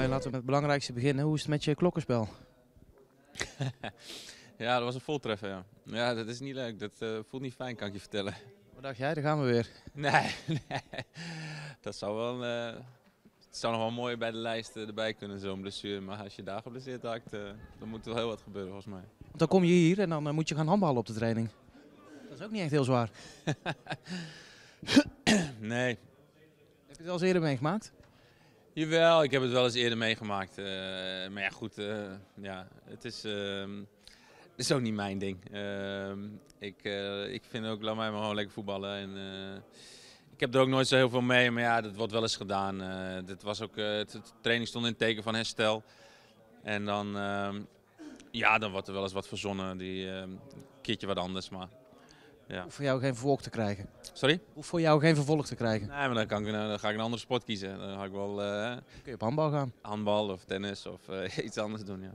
Alleen laten we met het belangrijkste beginnen. Hoe is het met je klokkenspel? Ja, dat was een voltreffer, ja. Ja, dat is niet leuk. Dat eh, voelt niet fijn, kan ik je vertellen. Wat dacht jij? Daar gaan we weer. Nee, nee. Dat zou wel... eh, het zou nog wel mooi bij de lijst eh, erbij kunnen, zo'n blessure. Maar als je daar geblesseerd raakt, dan moet er wel heel wat gebeuren, volgens mij. Want dan kom je hier en dan moet je gaan handballen op de training. Dat is ook niet echt heel zwaar. Nee. Heb je het al eens eerder meegemaakt? Jawel, ik heb het wel eens eerder meegemaakt. eh, maar ja, goed. eh, ja, het is, het is ook niet mijn ding. Ehm, ik, eh, ik vind ook, laat mij maar gewoon lekker voetballen. En, ik heb er ook nooit zo heel veel mee, maar ja, dat wordt wel eens gedaan. Dit was ook, het training stond in het teken van herstel. En dan, ehm, ja, dan wordt er wel eens wat verzonnen. Die, een keertje wat anders, maar ja. Hoeft voor jou geen vervolg te krijgen. Sorry? Hoeft voor jou geen vervolg te krijgen. Nee, maar dan, kan ik, dan ga ik een andere sport kiezen. Dan ga ik wel eh, Dan kun je op handbal gaan. handbal of tennis of eh, iets anders doen, ja.